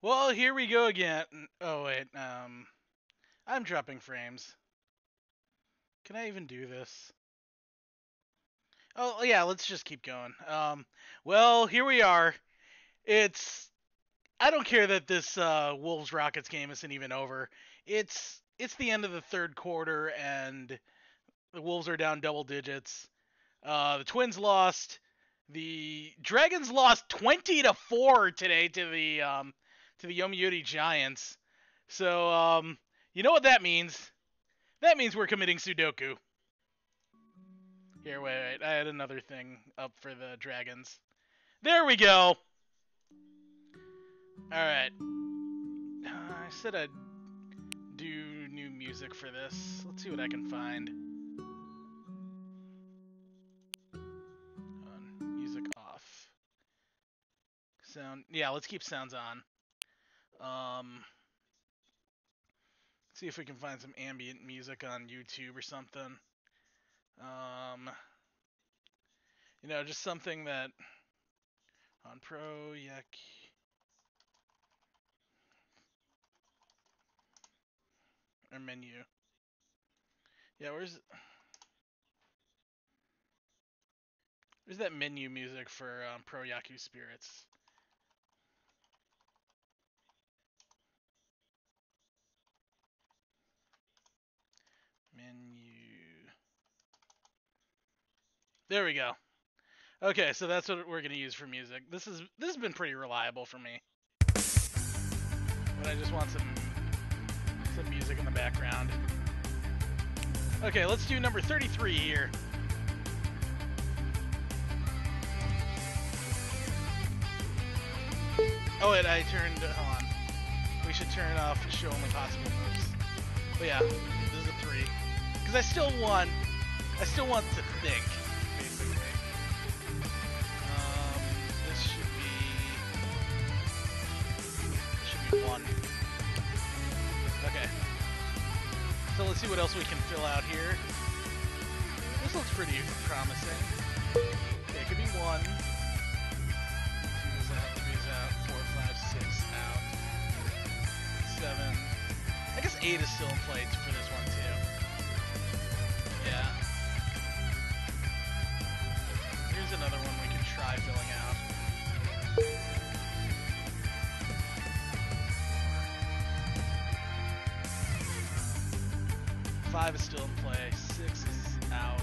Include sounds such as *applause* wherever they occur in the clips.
Well, here we go again. Oh wait, um, I'm dropping frames. Can I even do this? Oh yeah, let's just keep going. Um, well, here we are. It's I don't care that this uh, Wolves Rockets game isn't even over. It's it's the end of the third quarter and the Wolves are down double digits. Uh, the Twins lost. The Dragons lost 20 to 4 today to the um, to the Yomiuri Giants. So, um, you know what that means? That means we're committing Sudoku. Here, wait, wait. I had another thing up for the Dragons. There we go. Alright. Uh, I said I'd do new music for this. Let's see what I can find. Music off. Sound. Yeah, let's keep sounds on. Um, see if we can find some ambient music on YouTube or something. Um, you know, just something that on Pro Yak. Or menu. Yeah, where's where's that menu music for um, Pro Yakyu Spirits? There we go. Okay, so that's what we're gonna use for music. This is this has been pretty reliable for me. But I just want some some music in the background. Okay, let's do number 33 here. Oh, and I turned. Hold on. We should turn off show only possible moves. But yeah, this is a three. Because I still want. I still want to think, one. Okay. So let's see what else we can fill out here. This looks pretty promising. Okay, it could be one. Two is out, three is out, four, five, six out. Seven. I guess eight is still in play for this one too. Yeah. Here's another one we can try filling Five is still in play. Six is out.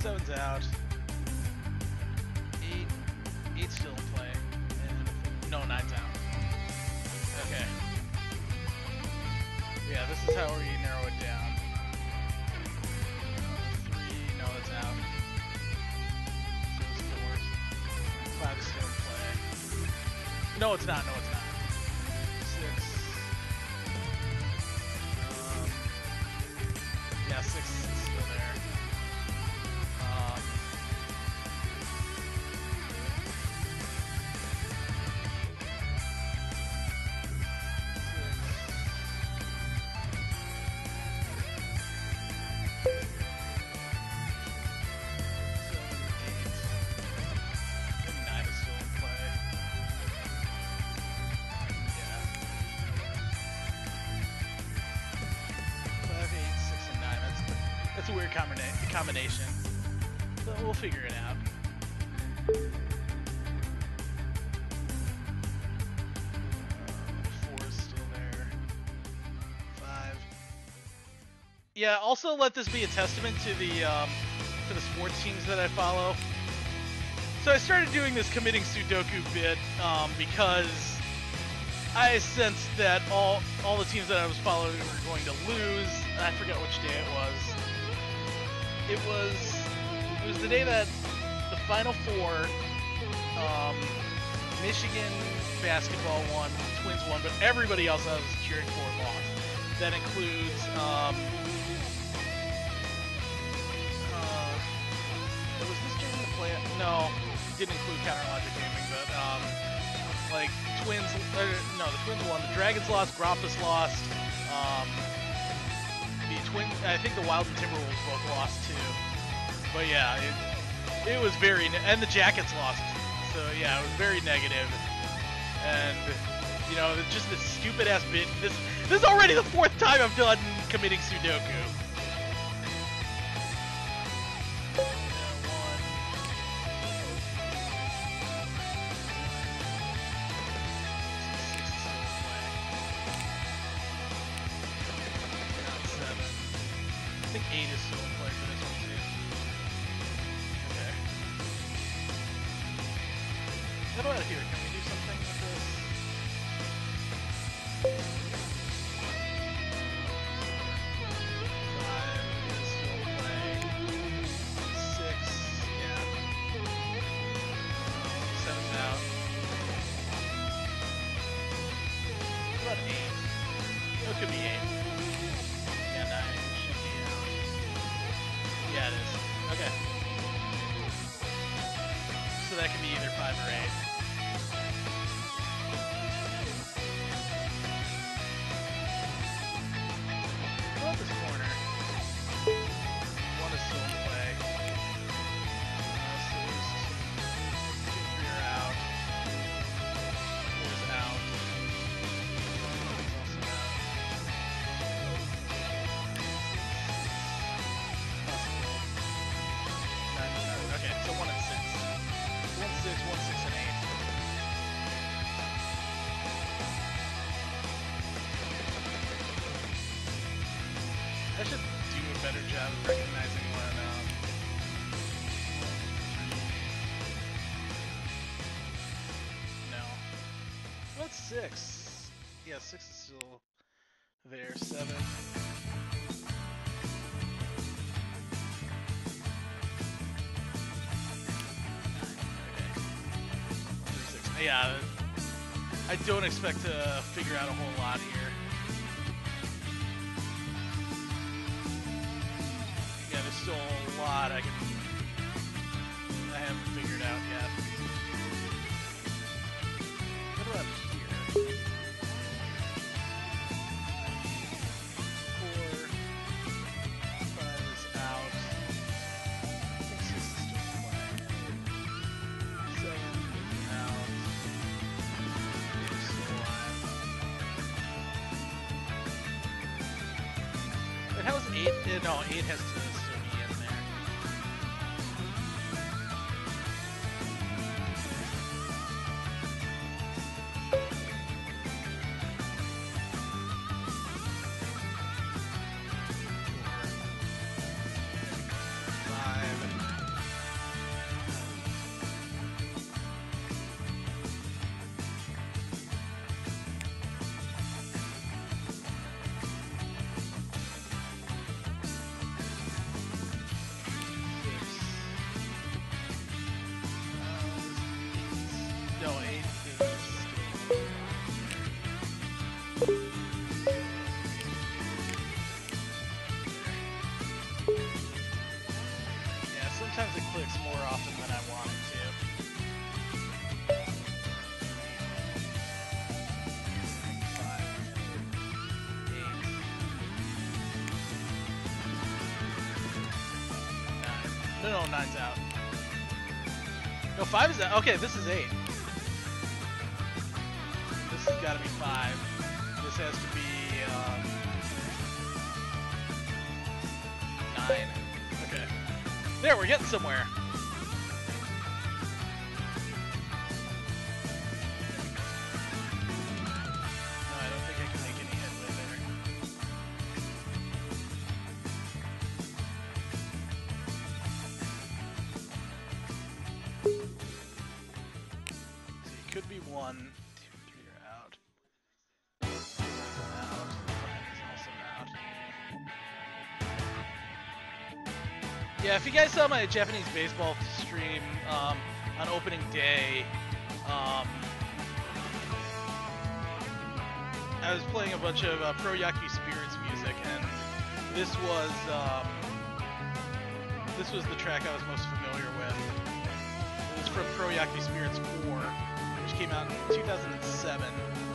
Seven's out. Eight. Eight's still in play. And no, nine's out. Okay. Yeah, this is how we narrow it down. Three. No, that's out. So it's the. Five is still in play. No, it's not. No, it's Also, let this be a testament to the um, to the sports teams that I follow. So I started doing this committing Sudoku bit um, because I sensed that all all the teams that I was following were going to lose. I forget which day it was. It was it was the day that the Final Four, um, Michigan basketball won, Twins won, but everybody else I was cheering for lost. That includes um, didn't include counter logic Gaming, but um, like Twins, uh, no, the Twins won. The Dragons lost. Grampus lost. Um, the Twin, I think the Wild and Timberwolves both lost too. But yeah, it, it was very, and the Jackets lost. So yeah, it was very negative. And you know, just this stupid ass bit. This this is already the fourth time I've done committing Sudoku. not recognizing No. What's six? Yeah, six is still there. Seven. Yeah, I don't expect to figure out a whole okay, Yeah, if you guys saw my Japanese baseball stream um, on opening day, um, I was playing a bunch of uh, Pro Yakyu Spirits music, and this was um, this was the track I was most familiar with. It was from Pro Yakyu Spirits 4, which came out in 2007.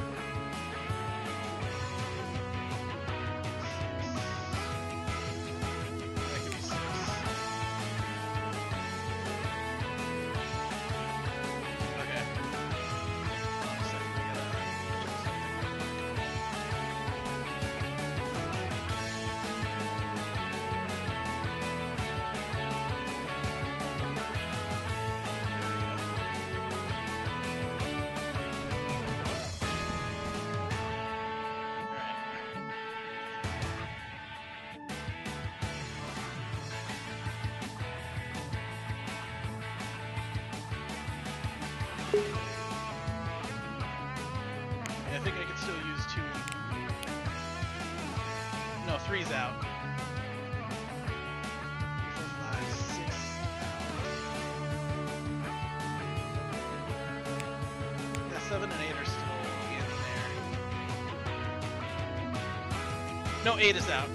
A this out.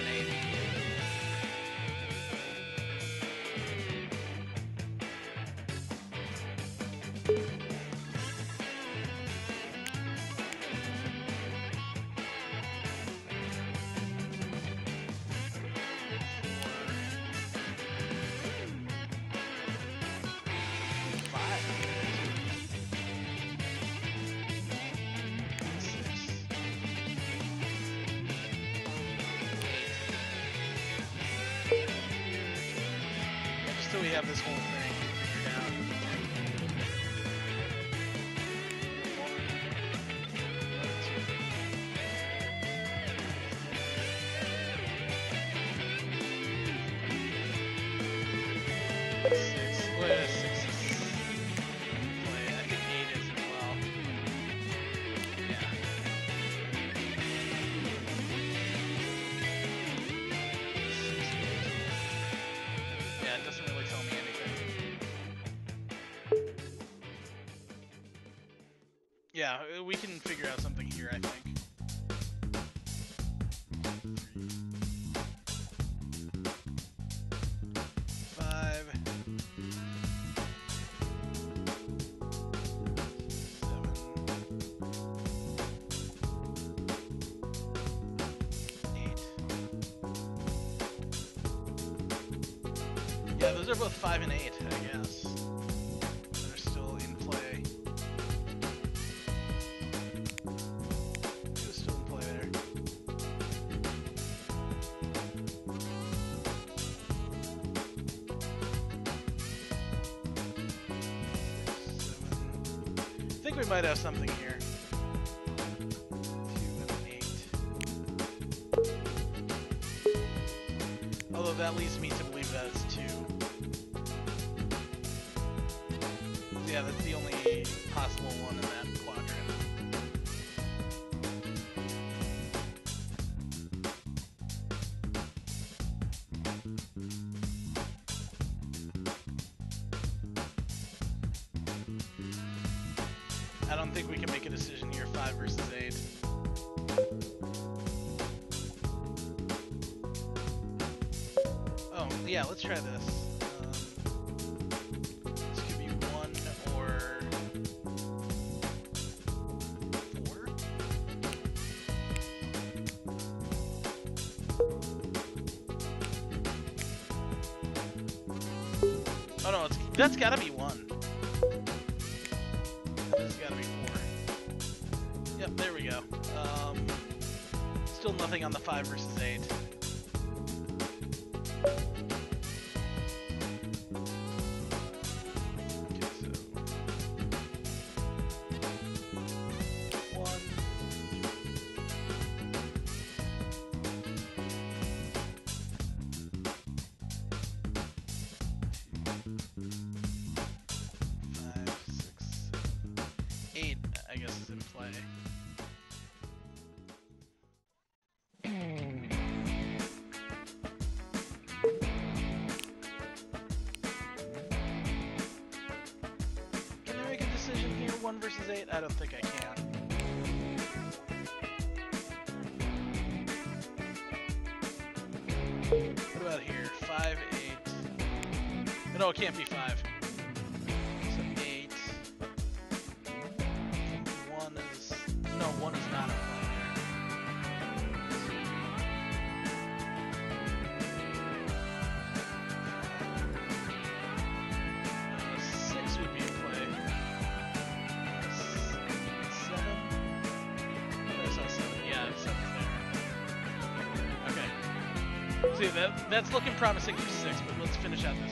eliminated. have this whole might have something gotta be one. There's gotta be four. Yep, there we go. Um, still nothing on the five versus eight. Mm-hmm. In play. Can I make a decision here? One versus eight? I don't think I can. What about here? Five, eight. No, it can't be that's looking promising for six, but let's finish out this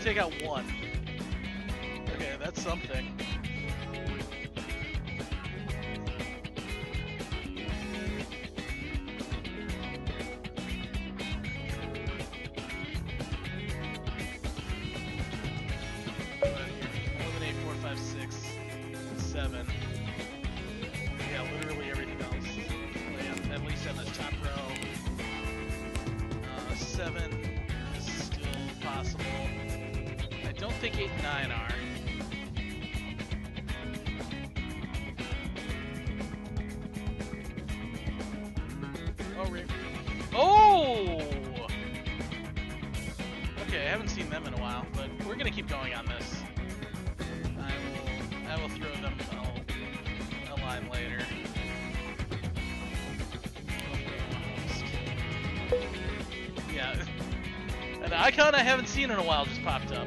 take out one. Okay, that's something. Uh, seven is still possible. I don't think eight and nine are. Oh. Oh! Okay, I haven't seen them in a while, but we're gonna keep going on this. I will, I will throw them a, a line later. Yeah, *laughs* an icon I haven't seen in a while just popped up.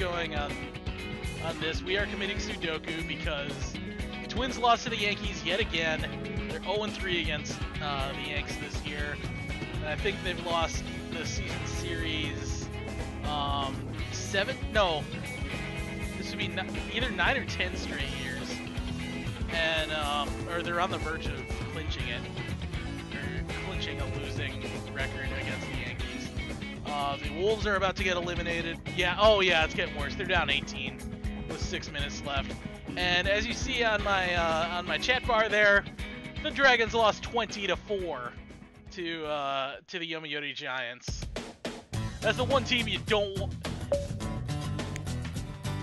Going on on this. We are committing Sudoku because the Twins lost to the Yankees yet again. They're 0-3 against uh, the Yanks this year. And I think they've lost the season series um, seven. No, this would be either nine or ten straight years, and um, or they're on the verge of clinching it, or clinching a losing record against. Uh, the Wolves are about to get eliminated. Yeah, oh yeah, it's getting worse. They're down 18 with six minutes left. And as you see on my uh, on my chat bar there, the Dragons lost 20 to four to uh, to the Yomiuri Giants. That's the one team you don't.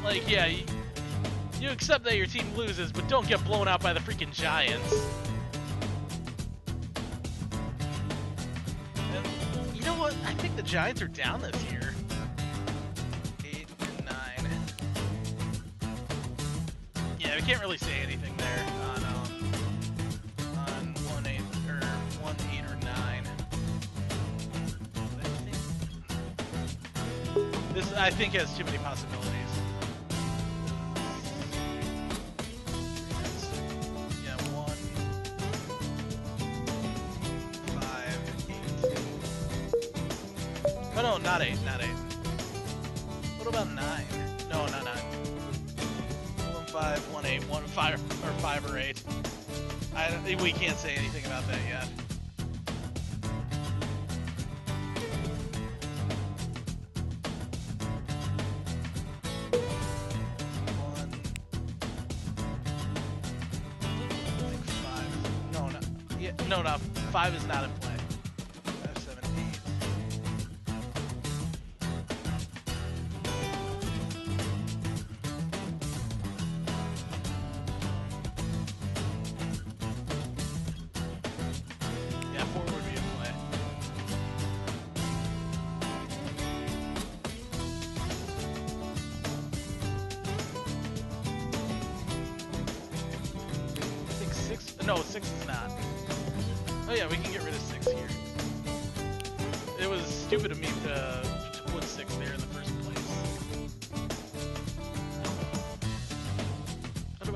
Like, yeah, you, you accept that your team loses, but don't get blown out by the freaking Giants. The Giants are down this year. Eight and nine. Yeah, we can't really say anything there on um, on one eight or one eight or nine. This I think has too many possibilities. We can't say anything about that yet.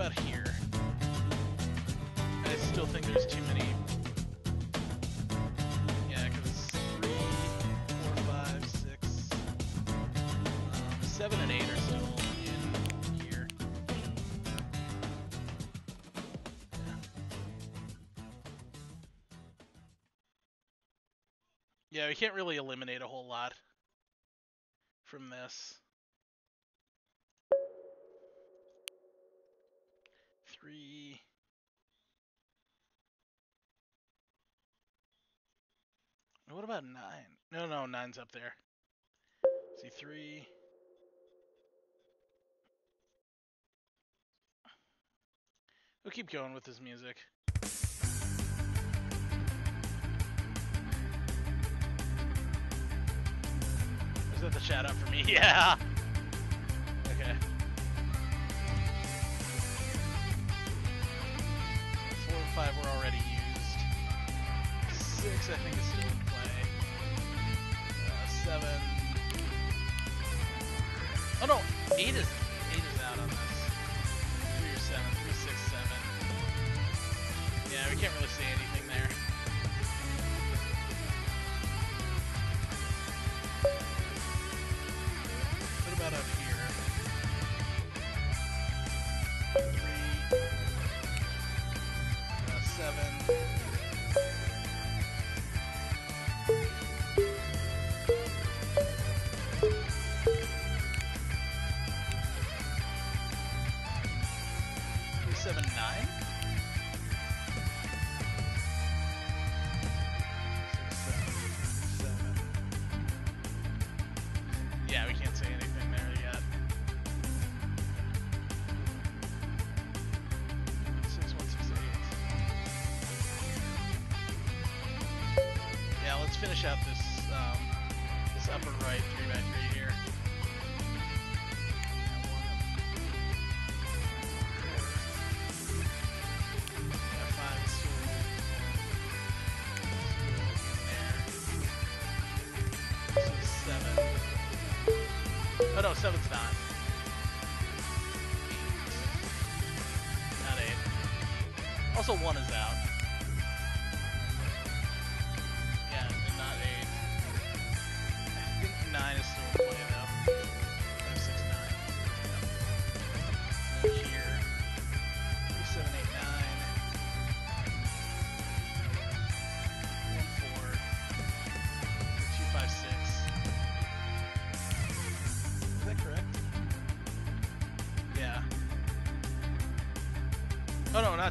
About here? I still think there's too many. Yeah, because three, four, five, six, um, seven, and eight are still in here. Yeah, we can't really eliminate a whole lot from this. About nine? No, no, nine's up there. see, three. We'll keep going with this music. Is that the shout out for me? *laughs* Yeah. Okay. Four and five were already used. Six, I think, is still seven. Oh no, eight is eight is out on this. Three or seven. Three, six, seven. Yeah, we can't really see anything there.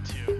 Oh no,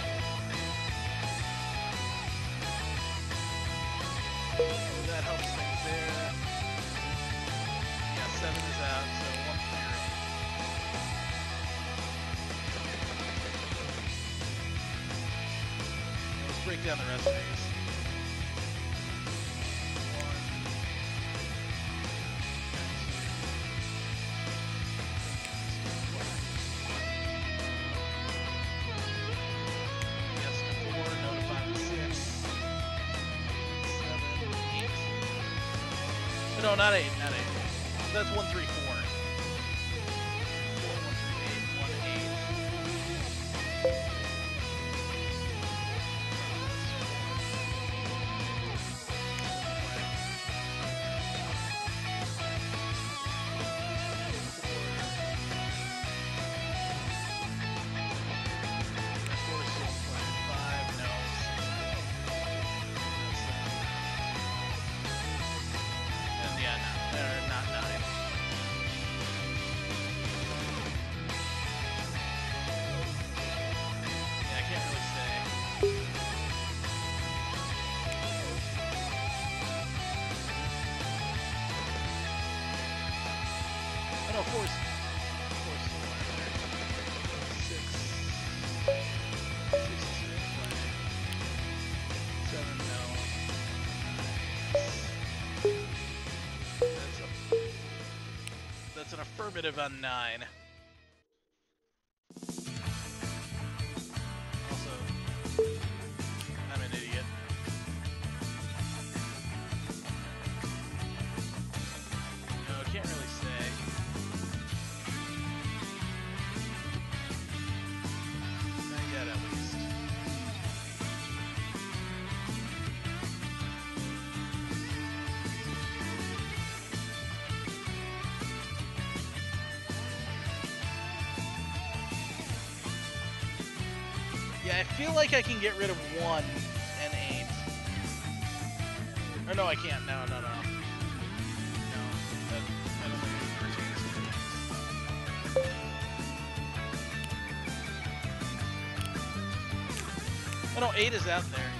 out of affirmative on nine. I feel like I can get rid of one and eight. Or no, I can't. No, no, no. No, that, I don't think it pertains to me. Oh no, eight is out there.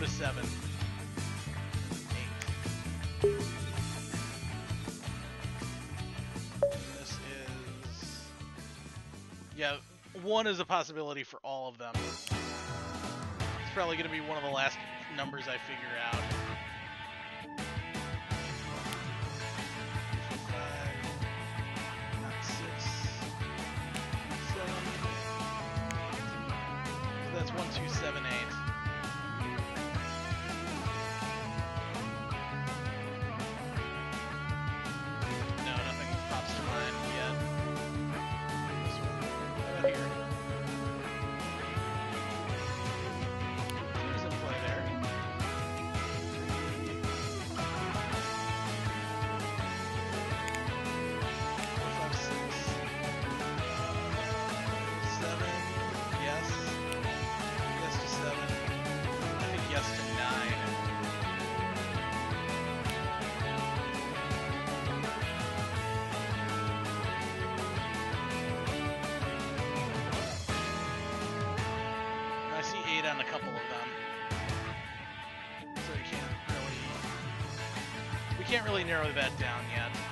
to seven. Eight. This is... Yeah, one is a possibility for all of them. It's probably going to be one of the last numbers I figure out. can't really narrow that down yet.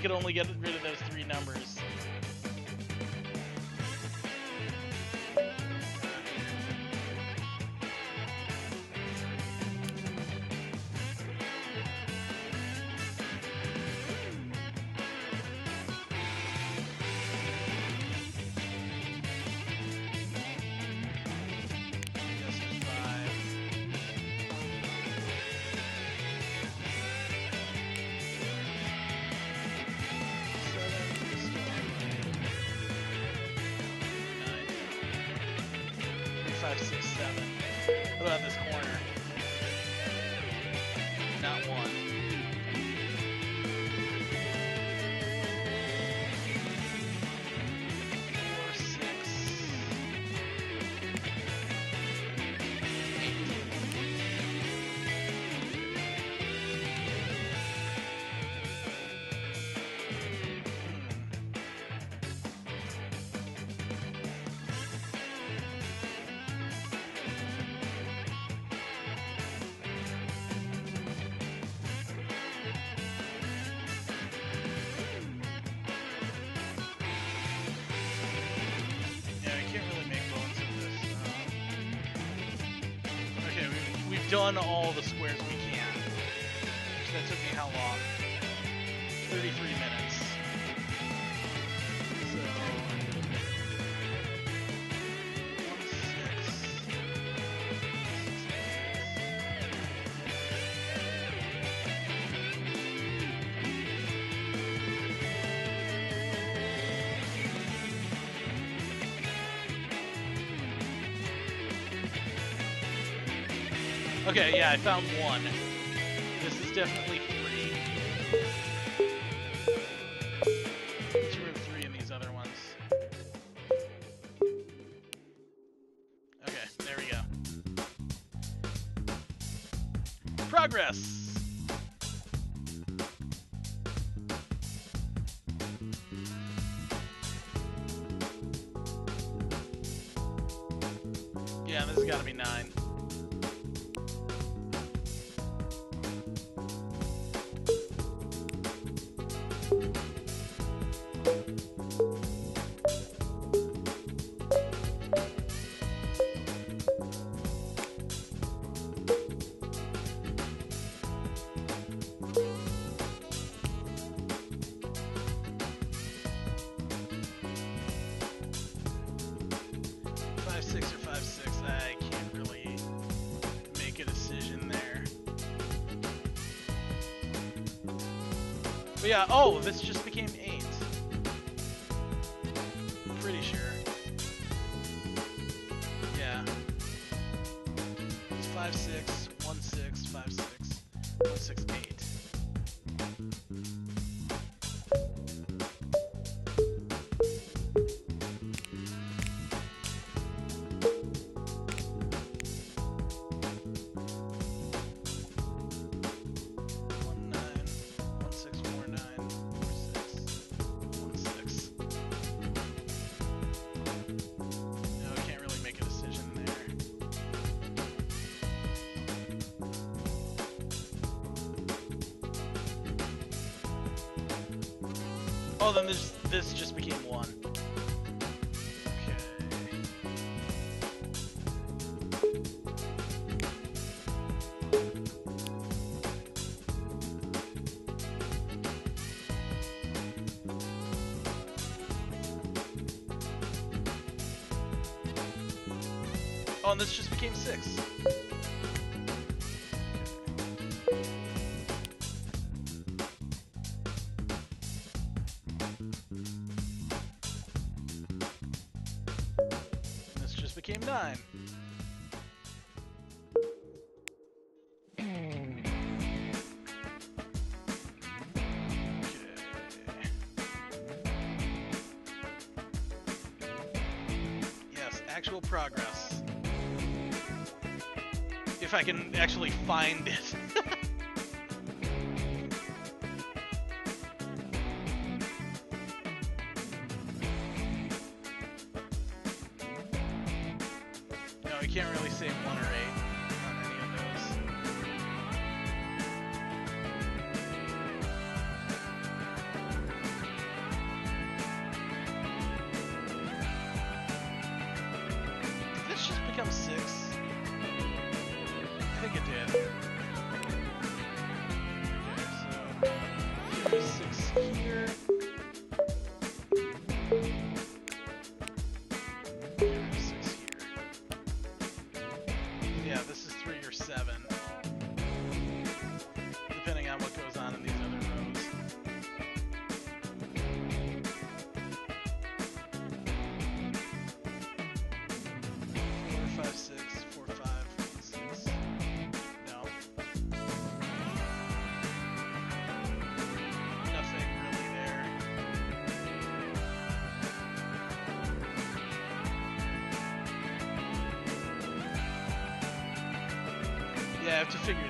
could only get done all the Okay, yeah, I found one. This is definitely progress. If I can actually find it. to figure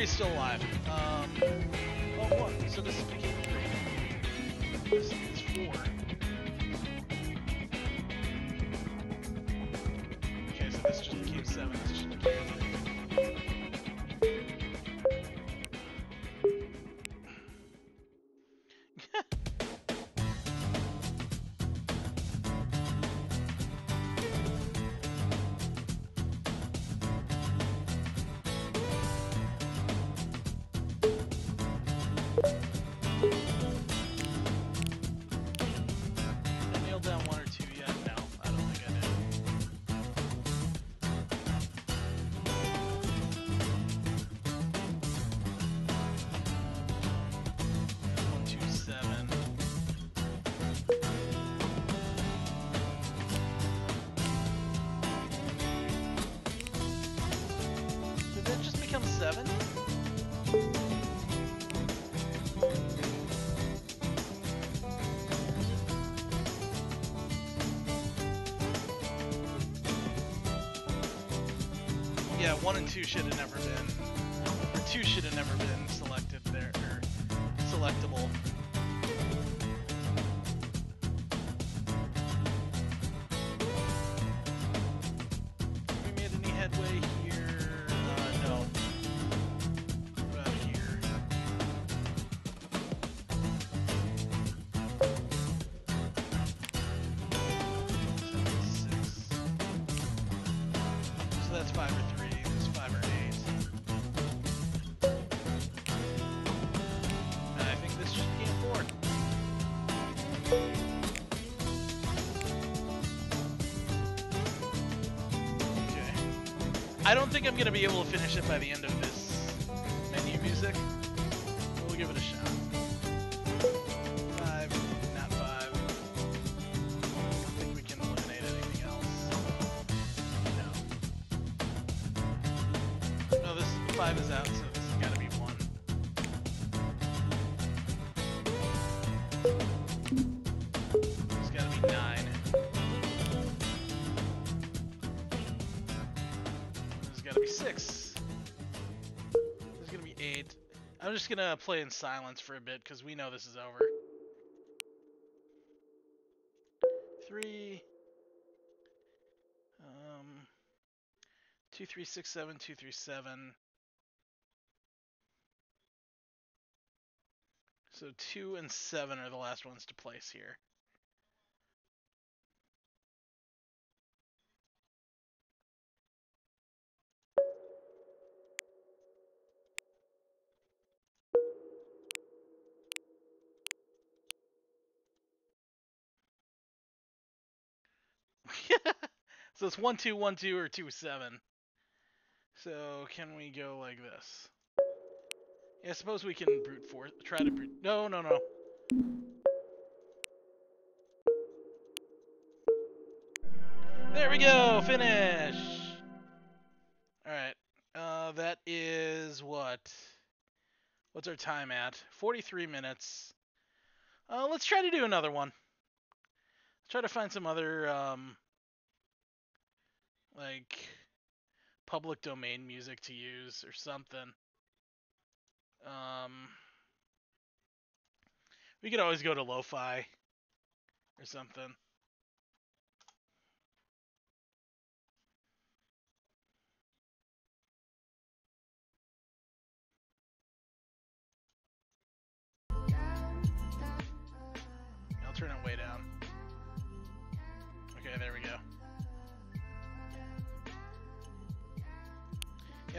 Three's still alive. Um, oh, one. So this three. This is four. Okay, so this just became seven. Think I'm gonna be able to finish it by the end gonna play in silence for a bit because we know this is over. Three. Um. Two three six seven two three seven. So two and seven are the last ones to place here. *laughs* so it's one two one two or two seven. So can we go like this? Yeah, I suppose we can brute force. Try to brute. No, no, no. There we go. Finish. All right. Uh, that is what? What's our time at? 43 minutes. Uh, let's try to do another one. Let's try to find some other um, like public domain music to use or something. Um, we could always go to lo-fi or something.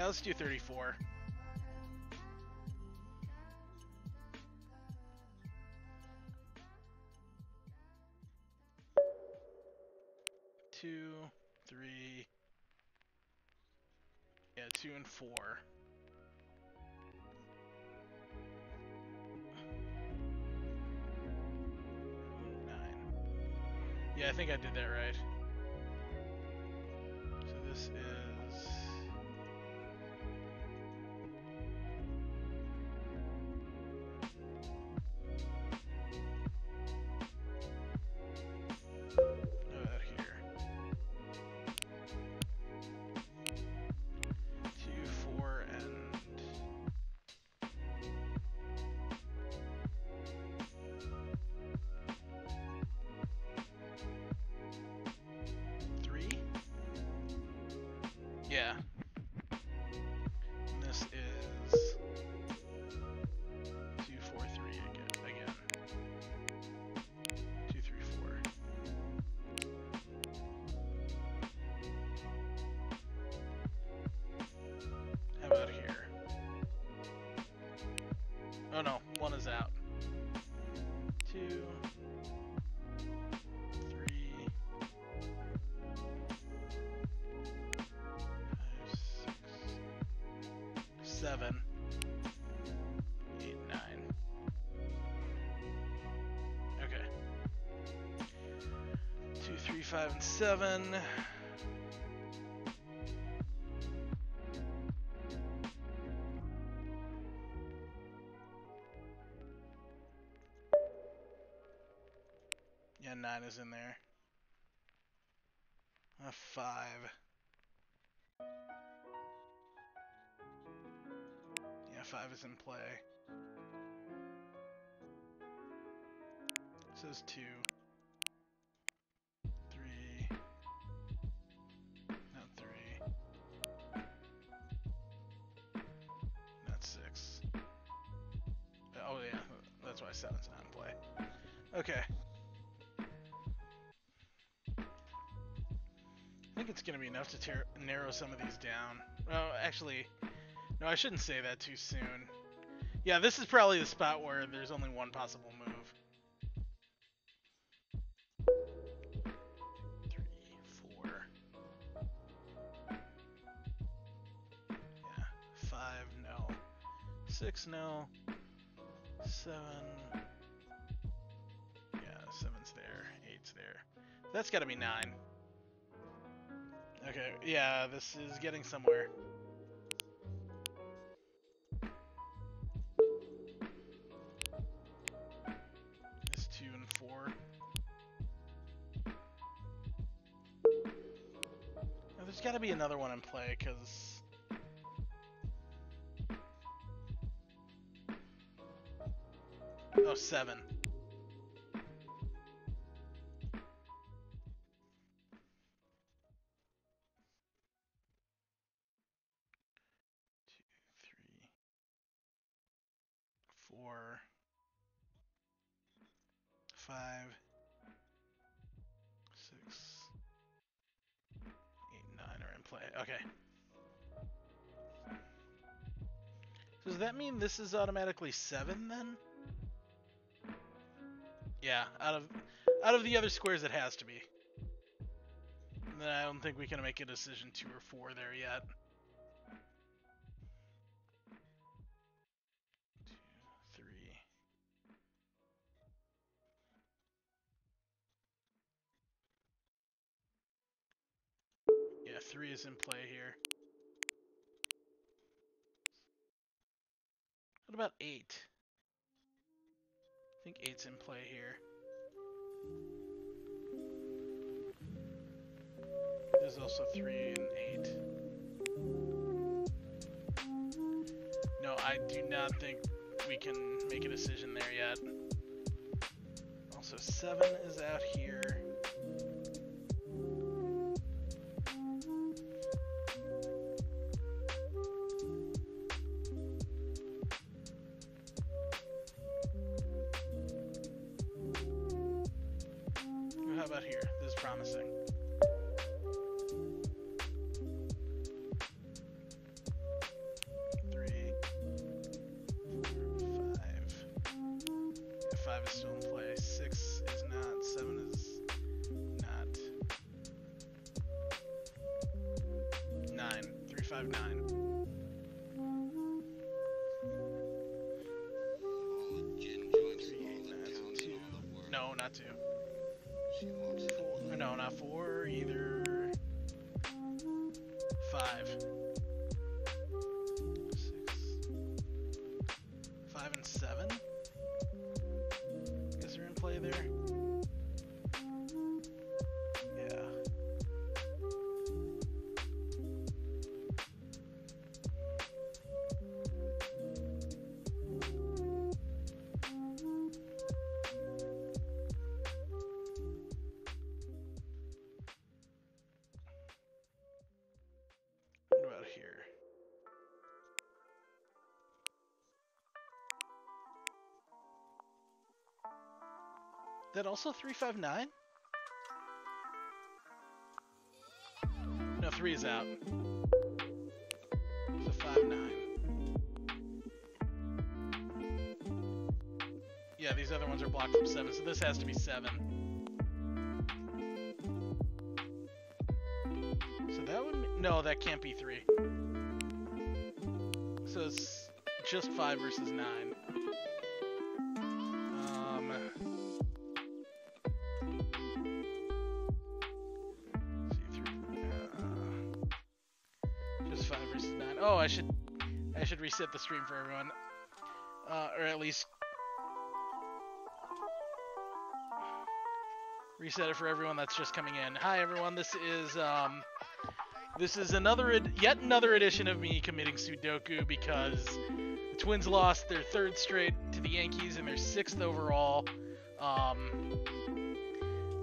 Yeah, let's do 34. Two, three, yeah, two and four. Nine. Yeah, I think I did that right. So this is one is out. Two, three, five, six, seven, eight, nine. Okay. Two, three, five, and seven. Five is in play. Says two. Three. Not three. Not six. Oh yeah, that's why seven's not in play. Okay. I think it's going to be enough to narrow some of these down. Well, actually, no, I shouldn't say that too soon. Yeah, this is probably the spot where there's only one possible move. Three, four. Yeah, five, no. Six, no. Seven. Yeah, seven's there. Eight's there. That's got to be nine. Okay, yeah, this is getting somewhere. Got to be another one in play, because... Oh, seven. This is automatically seven then? Yeah, out of out of the other squares it has to be. Then I don't think we can make a decision two or four there yet. Two, three. Yeah, three is in play here. What about eight? I think eight's in play here. There's also three and eight. No, I do not think we can make a decision there yet. Also, seven is out here. Five is still in play. Six is not. Seven is not. Nine. Three, five, nine. That also 359? No, 3 is out. So 5 9. Yeah, these other ones are blocked from 7, so this has to be 7. So that would. No, that can't be 3. So it's just 5 versus 9. Reset the stream for everyone. Uh, or at least. Reset it for everyone that's just coming in. Hi everyone, this is um, this is another yet another edition of me committing Sudoku because the Twins lost their third straight to the Yankees and their sixth overall. Um,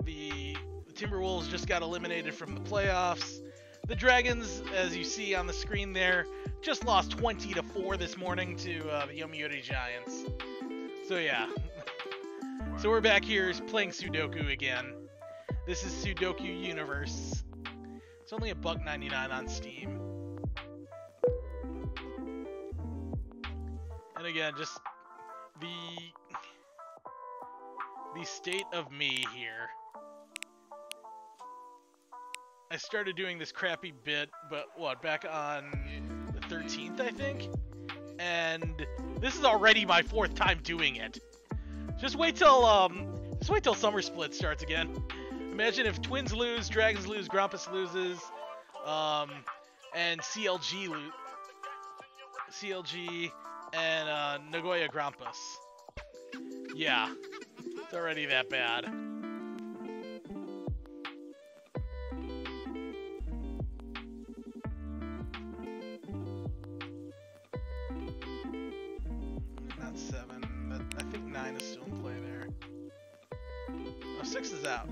the, the Timberwolves just got eliminated from the playoffs. The Dragons, as you see on the screen there, just lost 20 to 4 this morning to uh, the Yomiuri Giants. So yeah. so we're back here playing Sudoku again. This is Sudoku Universe. It's only a buck 99 on Steam. And again, just the the state of me here. I started doing this crappy bit, but what, back on 13th, I think? And this is already my fourth time doing it. Just wait till, um, just wait till Summer Split starts again. Imagine if Twins lose, Dragons lose, Grampus loses, um, and CLG lo- CLG and uh, Nagoya Grampus. Yeah, it's already that bad. Out.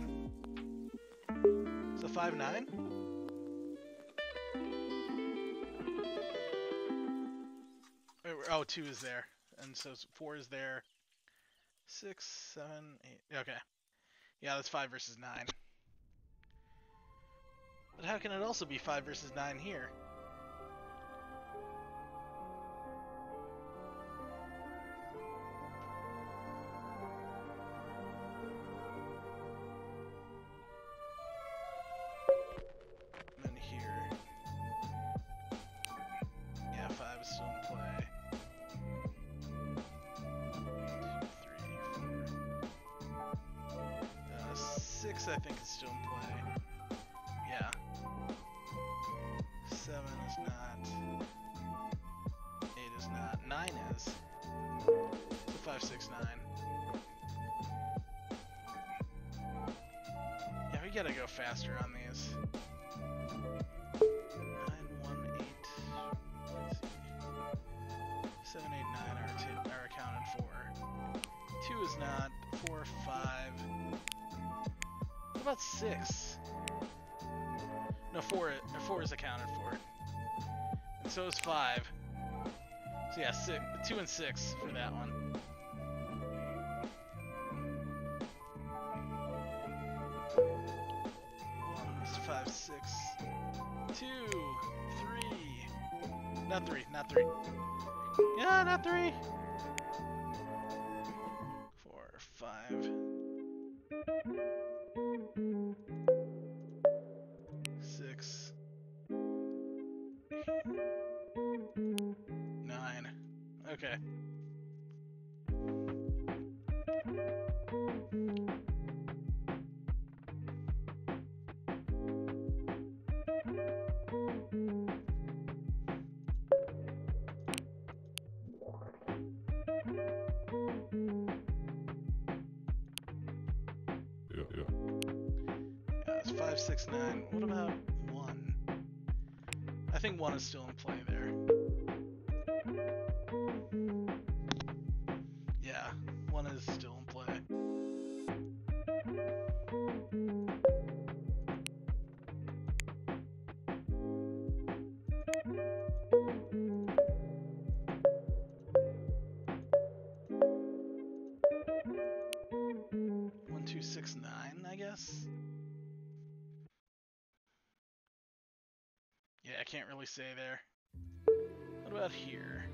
So five nine. Oh, two is there, and so four is there. Six, seven, eight. Okay. Yeah, that's five versus nine. But how can it also be five versus nine here? Still in play. Yeah. Seven is not. Eight is not. Nine is. So five, six, nine. Yeah, we gotta go faster on these. Nine, one, eight. Seven, eight, nine are, are accounted for. Two is not. About six? No, four. Four is accounted for. And so is five. So yeah, six, two and six for that one. Five, six, two, three. Not three, not three. Yeah, not three. Four, five. One is still in play Say there. What about here?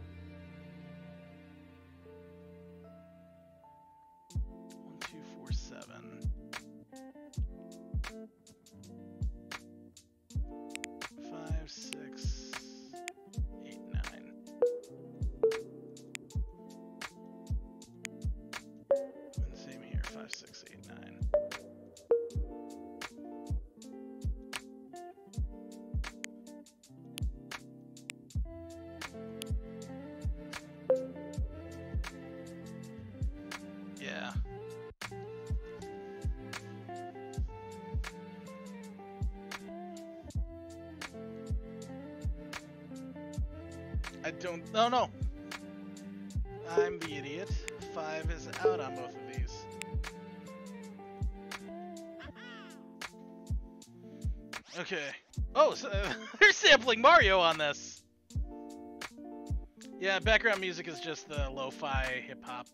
I don't. No, no. I'm the idiot. Five is out on both of these. Okay. Oh, so, *laughs* they're sampling Mario on this. Yeah, background music is just the lo-fi hip-hop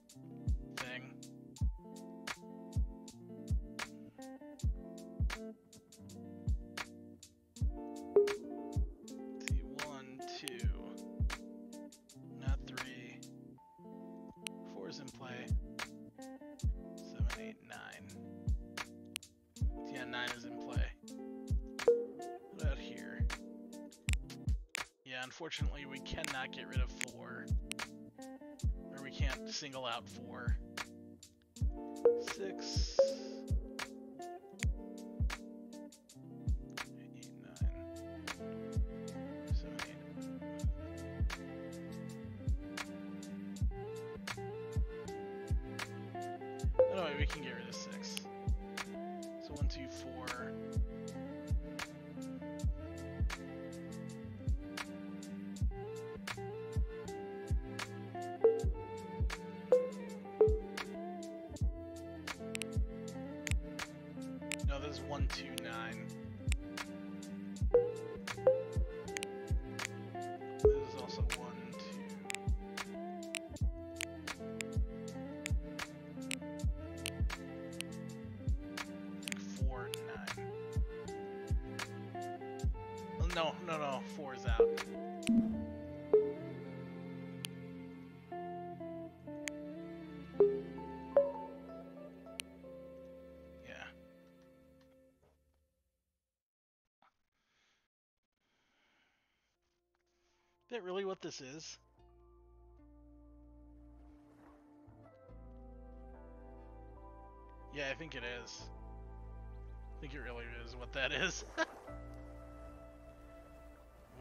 that really what this is? Yeah, I think it is. I think it really is what that is. *laughs*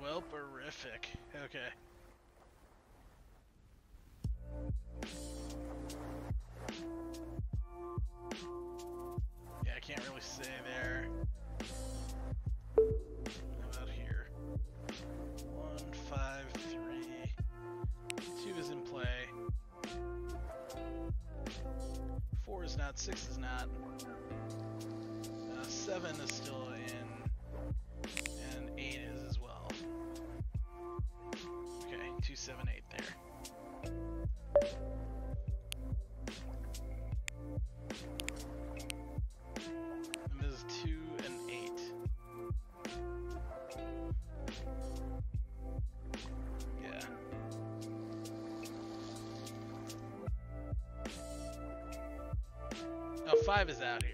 well, horrific. Okay. Seven is still in, and eight is as well. Okay, two, seven, eight there. And two and eight. Yeah. Oh, five is out here.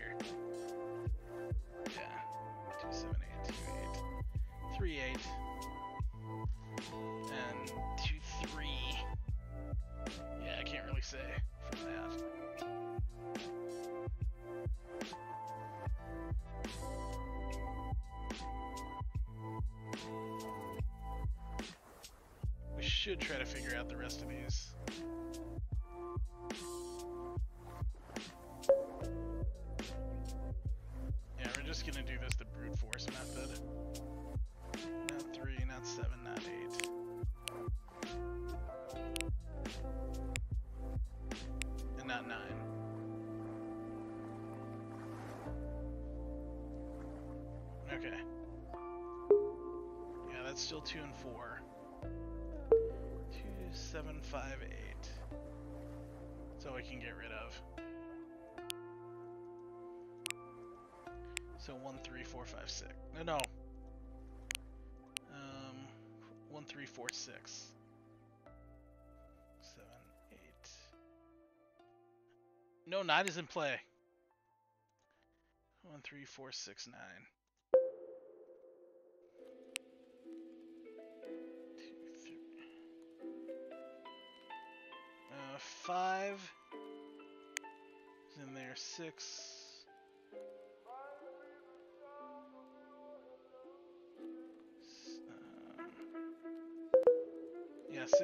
So one, three, four, five, six. No, no. Um, one, three, four, six. Seven, eight. No, nine is in play. One, three, four, six, nine. Two, three. Uh, five is in there. Six.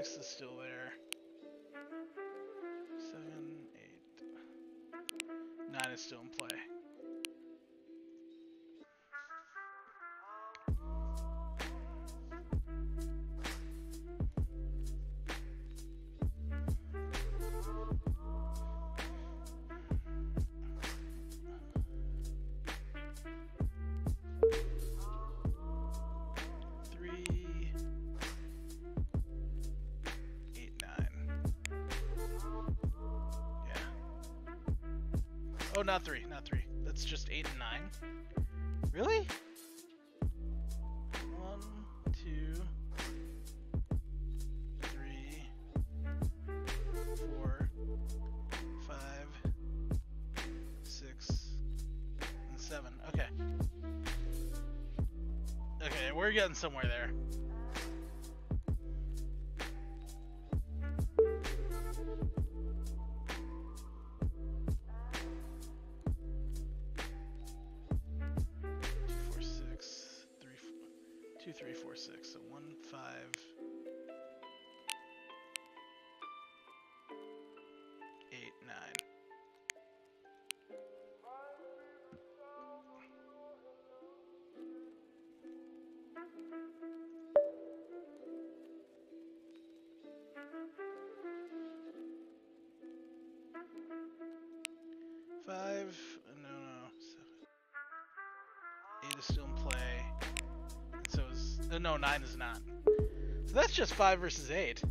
Six is still there. Seven, eight. Nine is still in play. Oh, not three, not three. That's just eight and nine. Really? One, two, three, four, five, six, and seven. Okay. Okay, we're getting somewhere there. It's just five versus eight.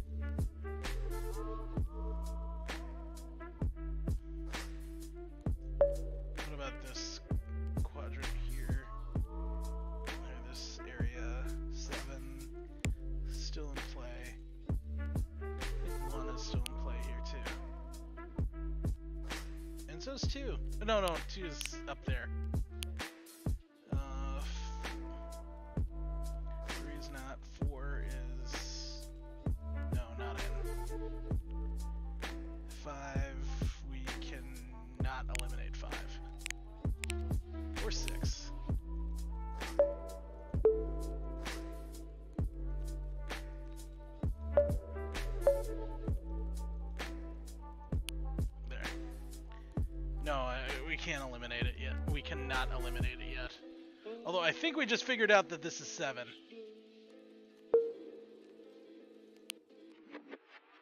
just figured out that this is seven.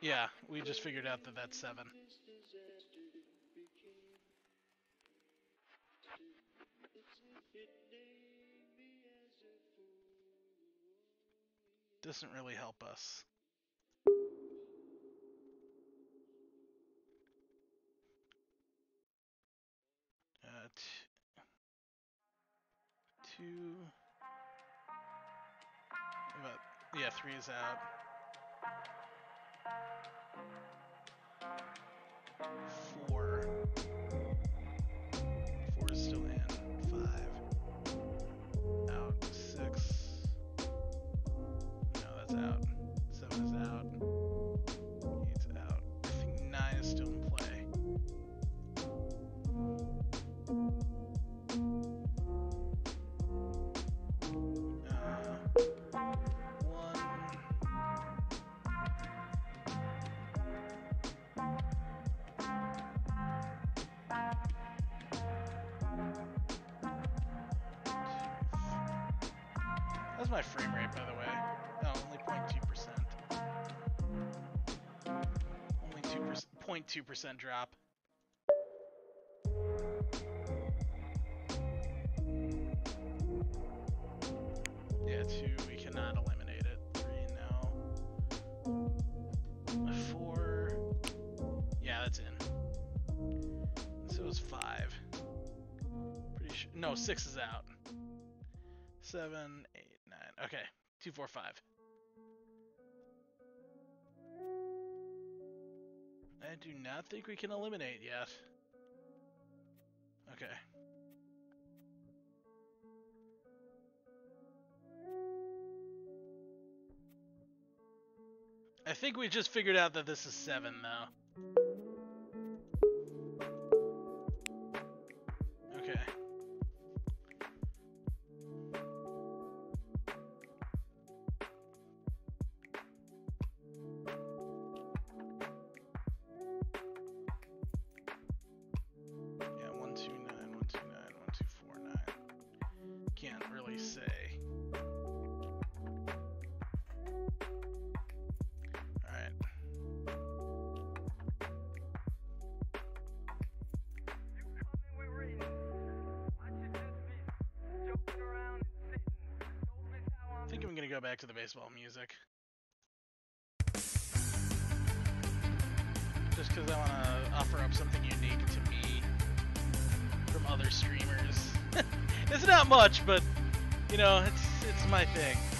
Yeah, we just figured out that that's seven. Doesn't really help us. trees out. Four. How's my frame rate, by the way? Oh, only 0.2%. Only 0.2% drop. Two, four, five. I do not think we can eliminate yet. Okay. I think we just figured out that this is seven, though. you know, it's it's my thing.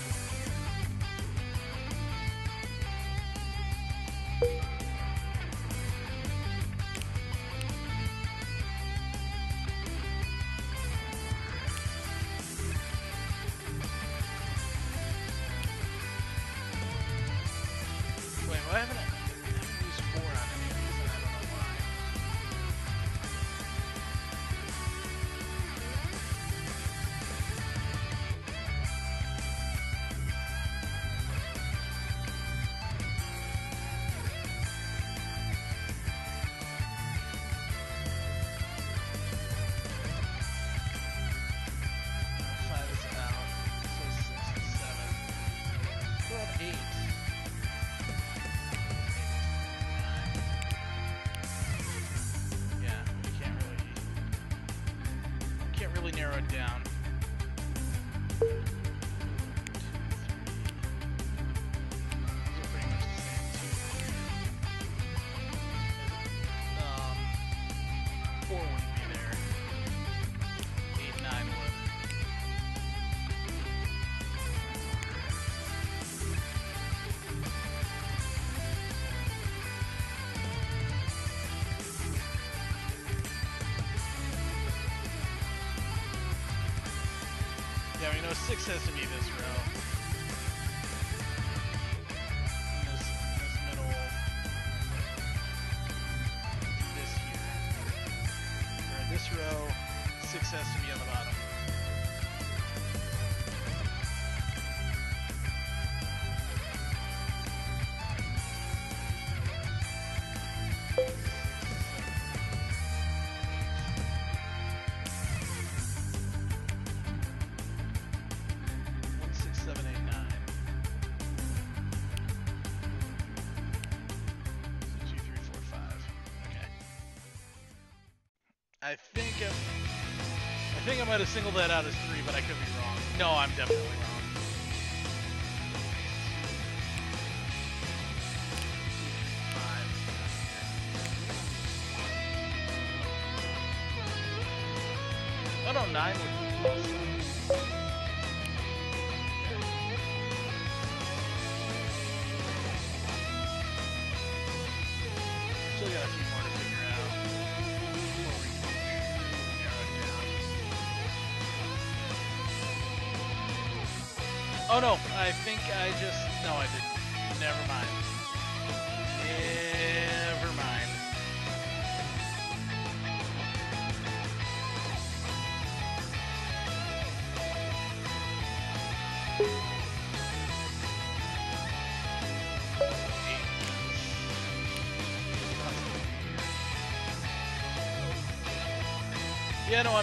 I know, six has to be this round. Single that out as three, but I could be wrong. No, I'm definitely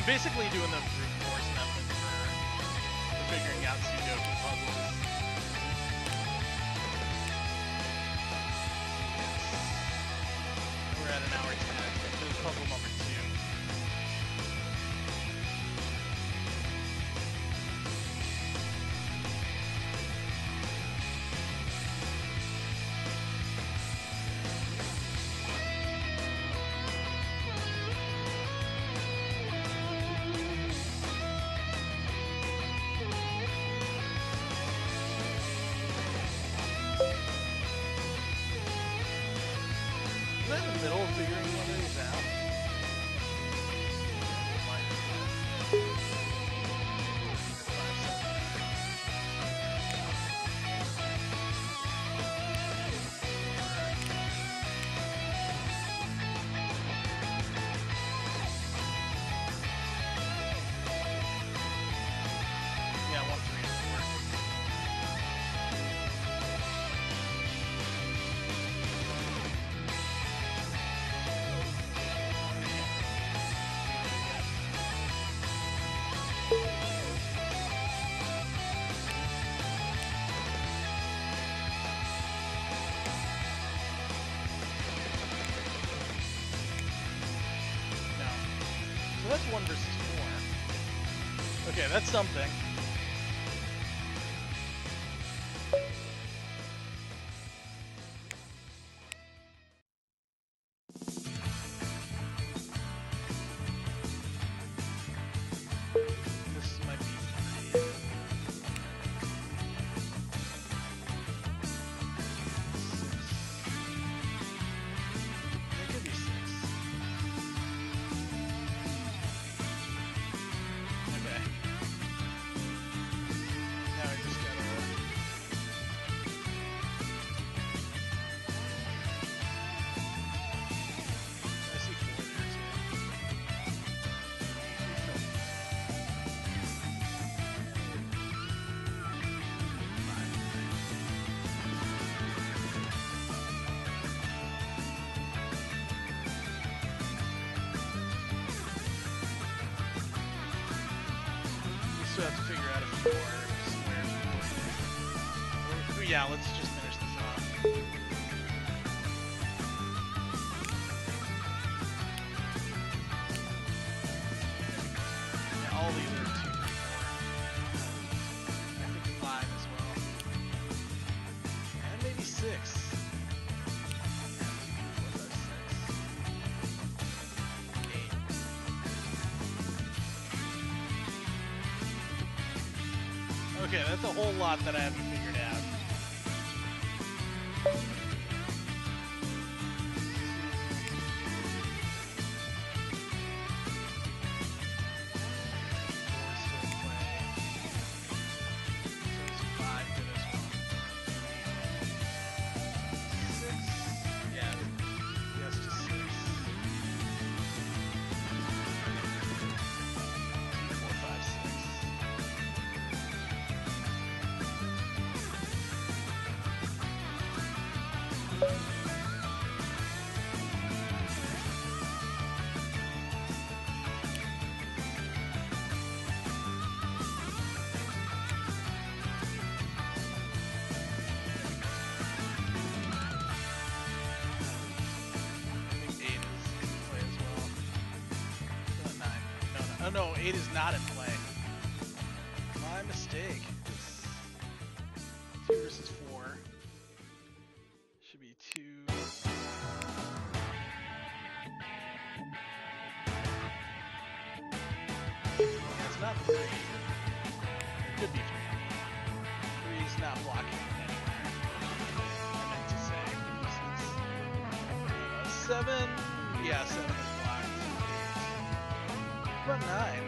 Basically doing them one versus four. Okay, that's something. lot that I have Could be three. Three's not blocking anywhere. I meant to say. Uh, seven. Yeah, seven is blocked. But nine.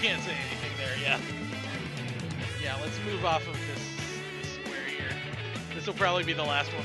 can't say anything there, yeah. Yeah, let's move off of this, this square here. This will probably be the last one.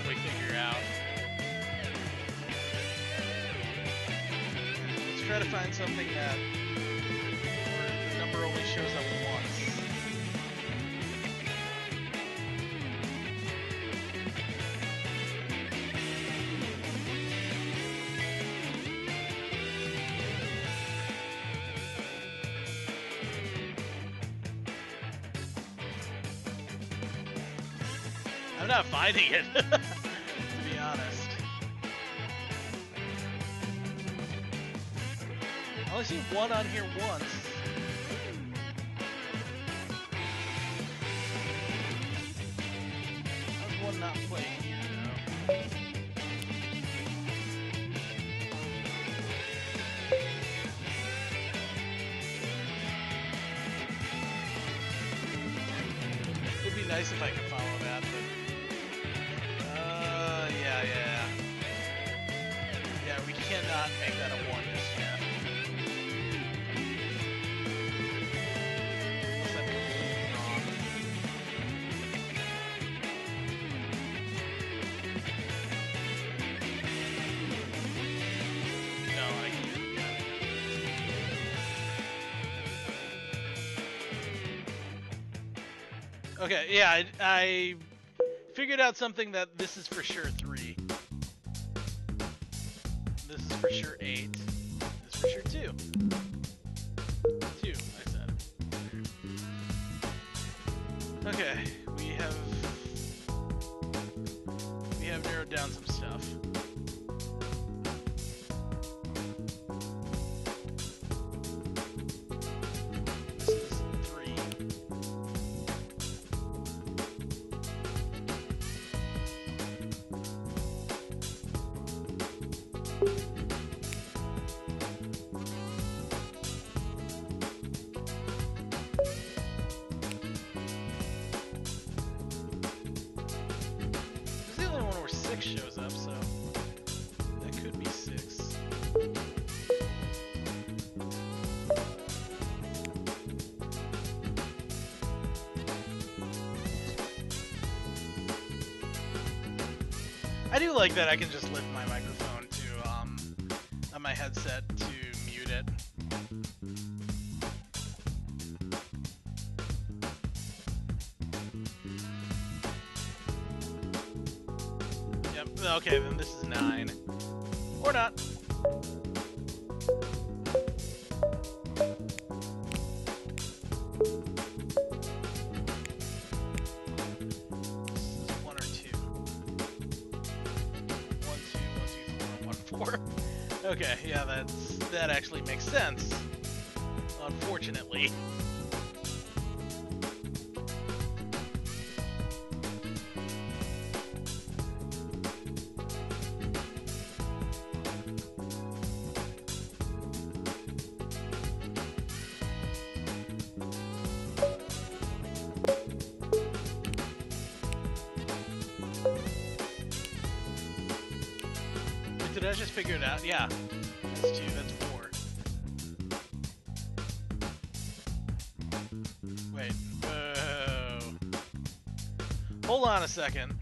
I'm not finding it, *laughs* to be honest. I only see one on here once. How's one not playing here now? Okay, yeah, I, I figured out something that this is for sure Did I just figure it out? Yeah. That's two. That's four. Wait. Whoa. Hold on a second.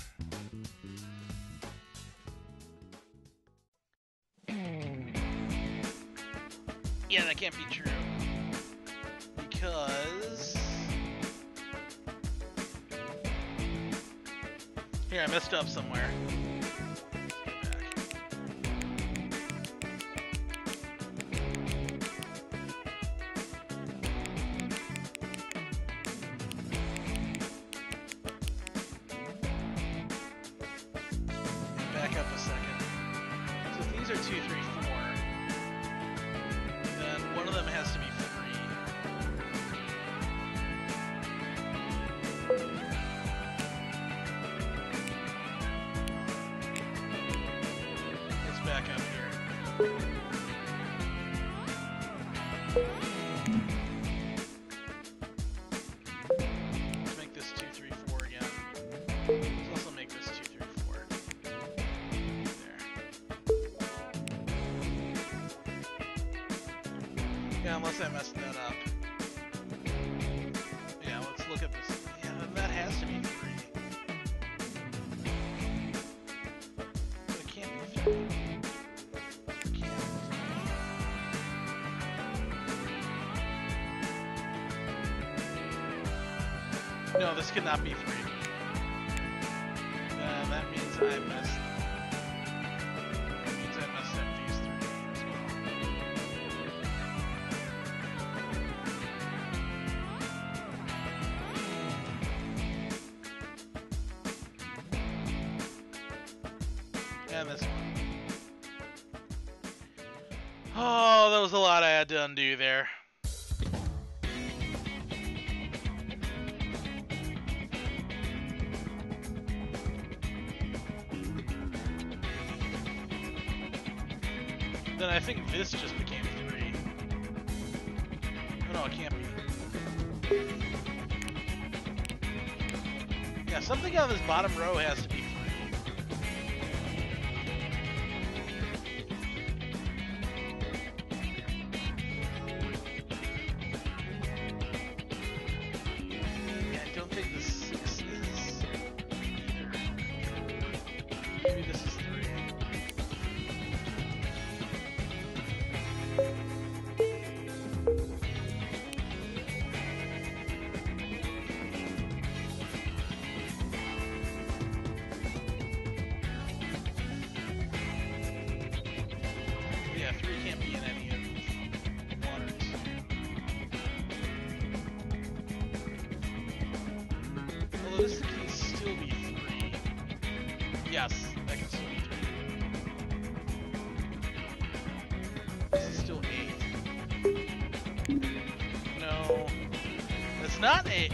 bottom row has This can still be three. Yes, that can still be three. This is still eight. No. That's not eight.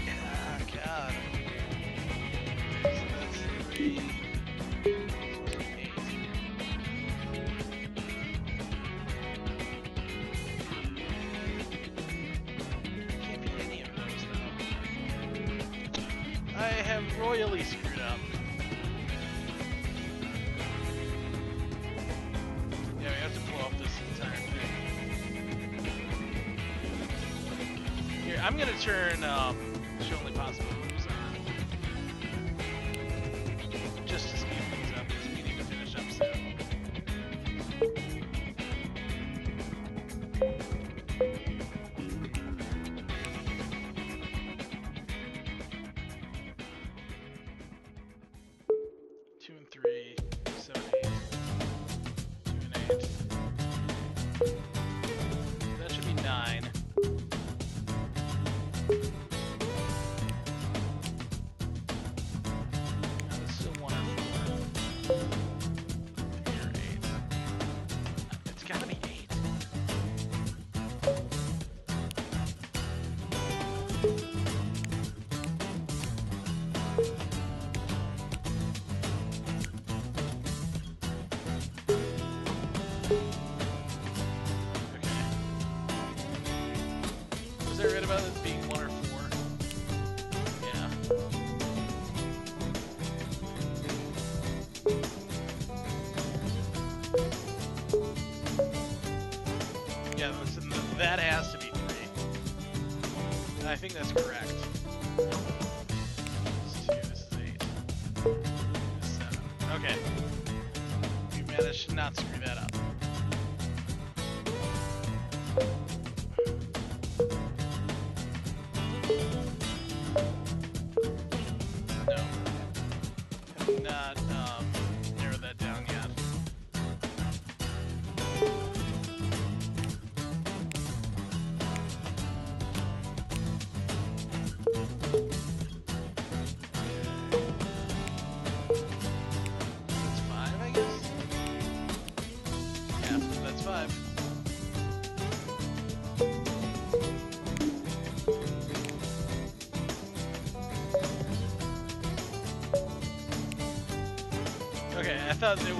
thought it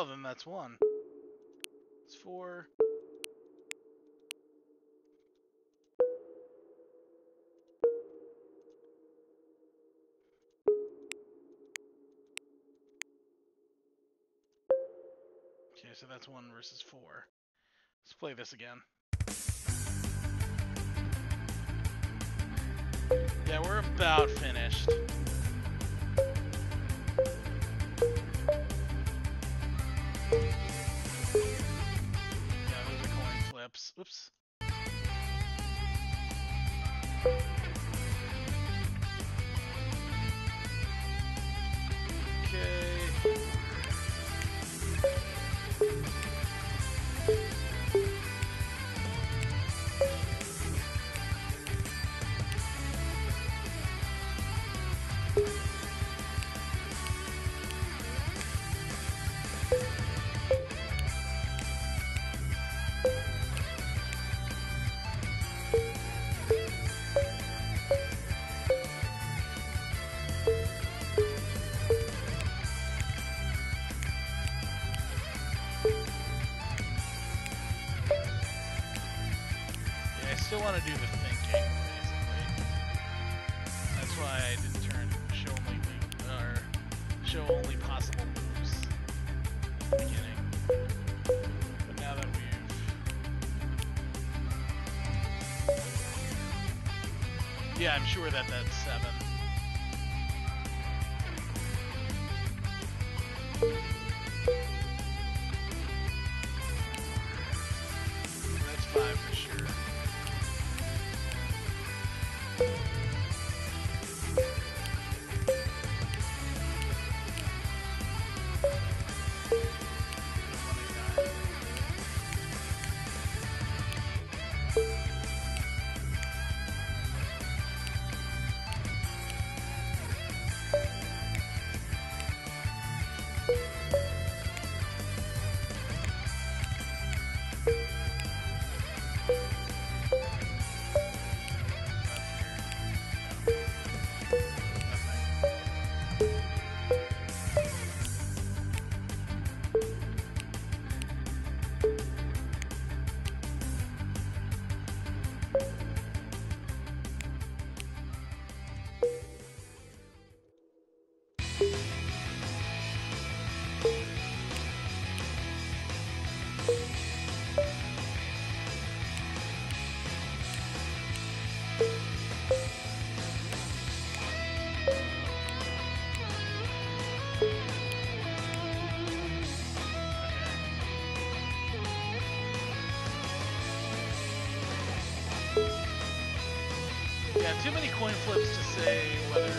all that's one. It's four. Okay, so that's one versus four. Let's play this again. Yeah, we're about finished. Oops, oops. Okay. sure that Yeah, too many coin flips to say whether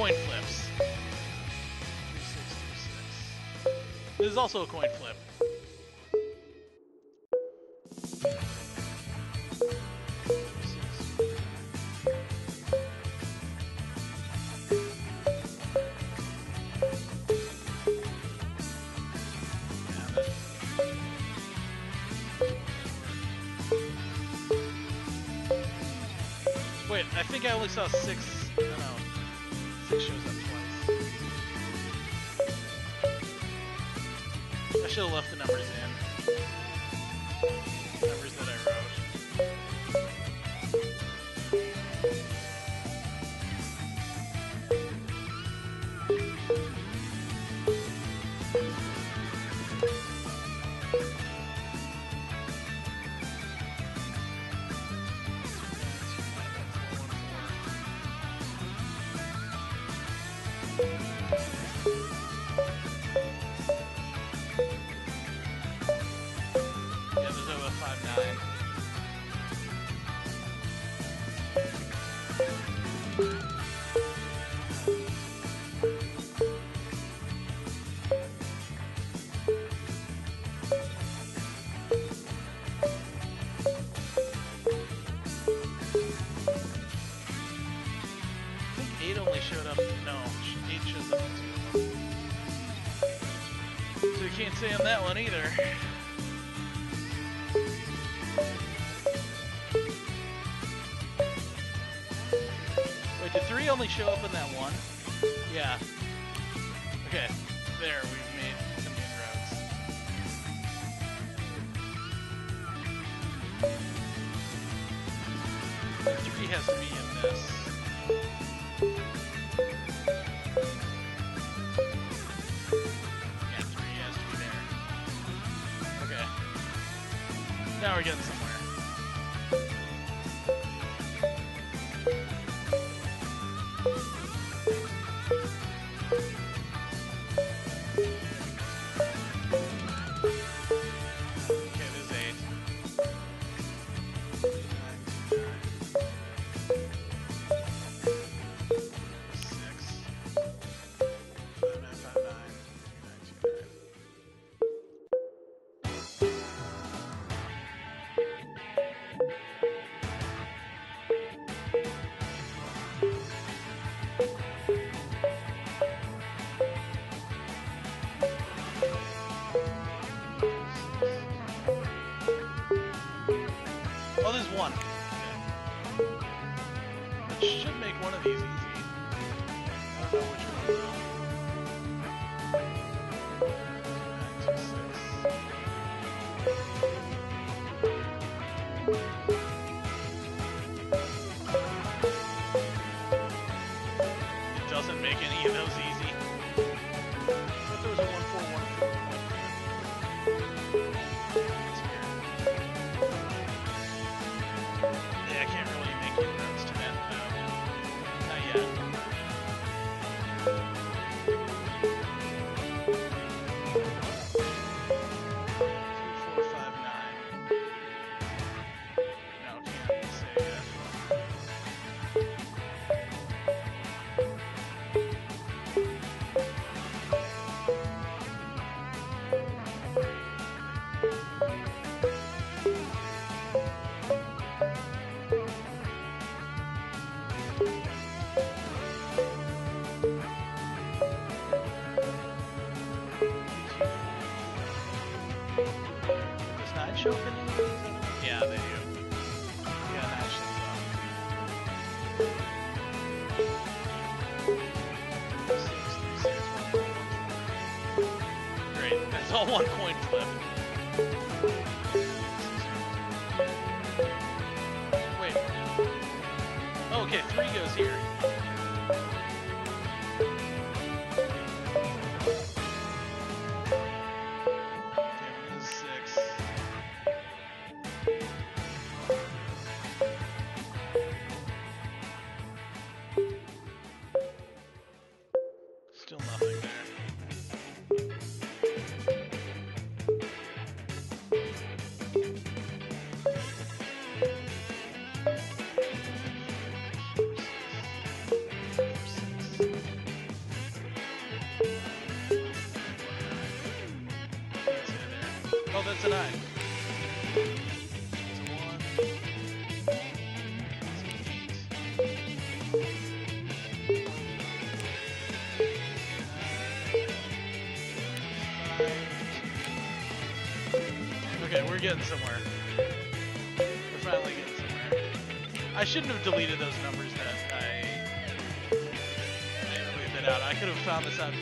coin flips. This is also a coin I should have left the numbers in. getting somewhere. We're finally getting somewhere. I shouldn't have deleted those numbers that I, I leave out. I could have found this out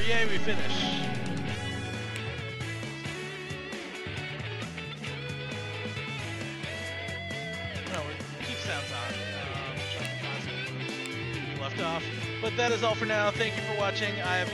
Yay! we finish. No, keep sounds on. Um, left off. But that is all for now. Thank you for watching. I have